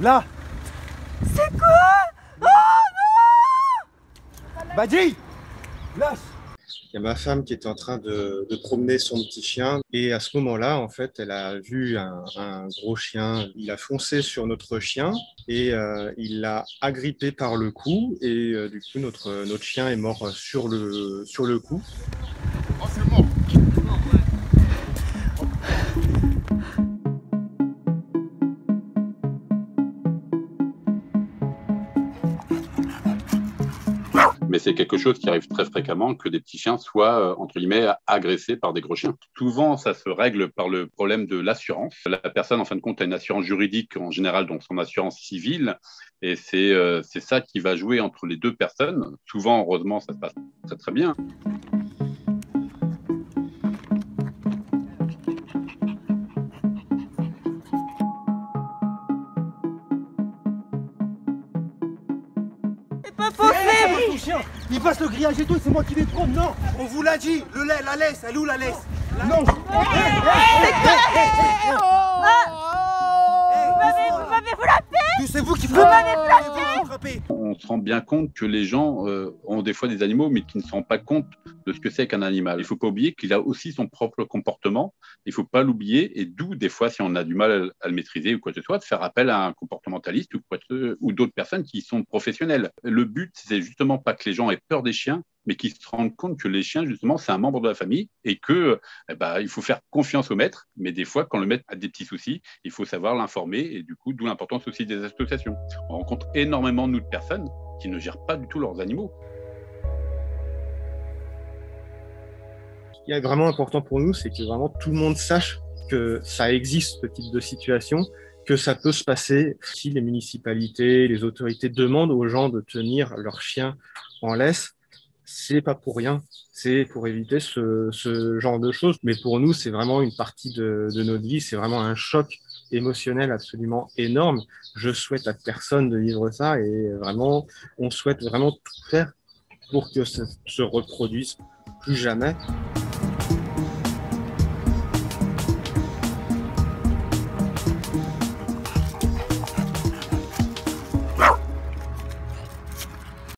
Là. C'est quoi? Oh non! Badji Lâche. Il y a ma femme qui était en train de, de promener son petit chien. Et à ce moment-là, en fait, elle a vu un, un gros chien. Il a foncé sur notre chien et euh, il l'a agrippé par le cou. Et euh, du coup, notre, notre chien est mort sur le, sur le coup. Mais c'est quelque chose qui arrive très fréquemment que des petits chiens soient, euh, entre guillemets, agressés par des gros chiens. Souvent, ça se règle par le problème de l'assurance. La personne, en fin de compte, a une assurance juridique, en général, donc son assurance civile. Et c'est euh, c'est ça qui va jouer entre les deux personnes. Souvent, heureusement, ça se passe très, très bien. Chien Il passe le grillage et tout, c'est moi qui vais le prendre, non On vous l'a dit, le lait, la laisse, elle est où la laisse Non Vous m'avez vous m'avez frappé C'est vous qui Vous m'avez frappez C'est vous qui frappez On se rend bien compte que les gens euh, ont des fois des animaux, mais qui ne se rendent pas compte de ce que c'est qu'un animal. Il ne faut pas oublier qu'il a aussi son propre comportement. Il ne faut pas l'oublier. Et d'où, des fois, si on a du mal à, le- maîtriser ou quoi que ce soit, de faire appel à un comportementaliste ou, d'autres personnes qui sont professionnelles. Le but, c'est justement pas que les gens aient peur des chiens, mais qu'ils se rendent compte que les chiens, justement, c'est un membre de la famille et que eh ben, faut faire confiance au maître. Mais des fois, quand le maître a des petits soucis, il faut savoir l'informer. Et du coup, d'où l'importance aussi des associations. On rencontre énormément, nous, de personnes qui ne gèrent pas du tout leurs animaux. Ce qui est vraiment important pour nous, c'est que vraiment tout le monde sache que ça existe, ce type de situation, que ça peut se passer si les municipalités, les autorités demandent aux gens de tenir leurs chiens en laisse. C'est pas pour rien, c'est pour éviter ce, genre de choses. Mais pour nous, c'est vraiment une partie de notre vie, c'est vraiment un choc émotionnel absolument énorme. Je souhaite à personne de vivre ça et vraiment, on souhaite vraiment tout faire pour que ça se reproduise plus jamais.